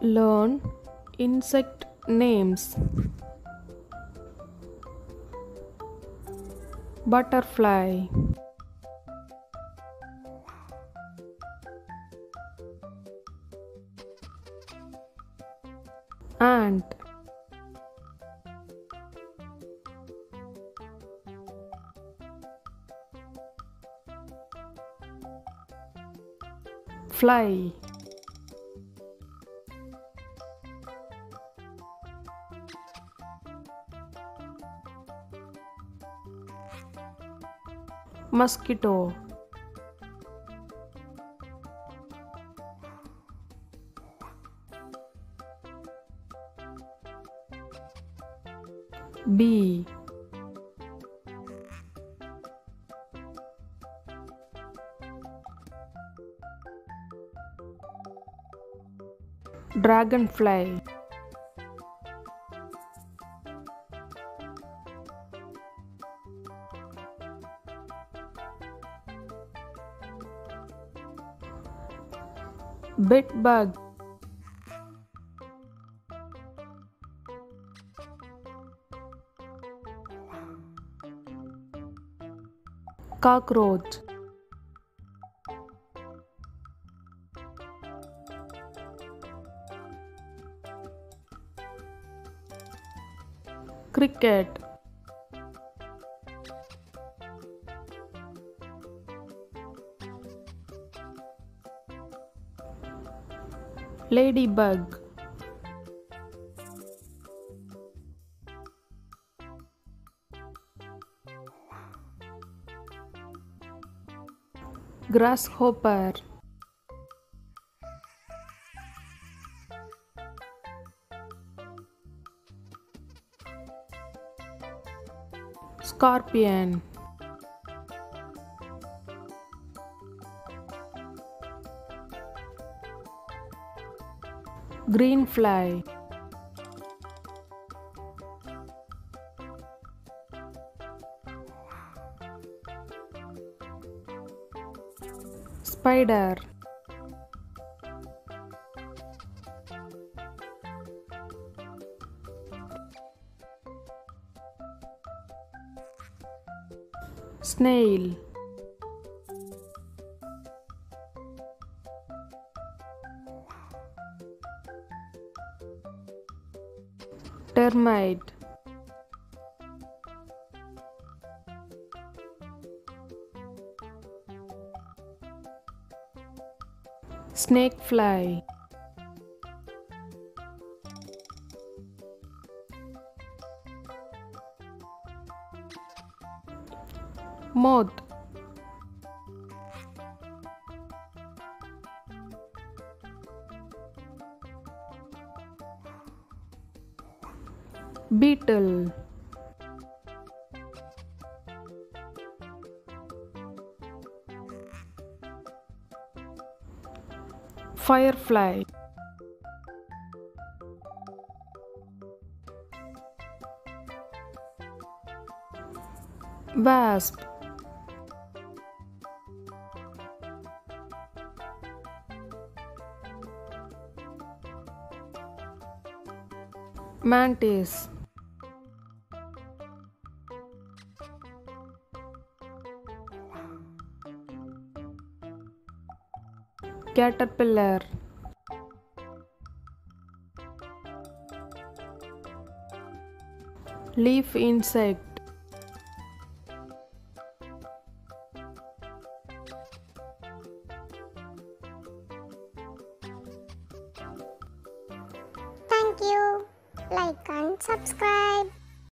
Learn insect names. Butterfly. Ant. Fly. Mosquito. Bee. Dragonfly. bit bug cockroach cricket Ladybug. Grasshopper. Scorpion. Green fly. Spider. Snail. Termite. Snake fly. Moth. Beetle. Firefly. Wasp. Mantis. Caterpillar. Leaf insect. Thank you. Like and subscribe.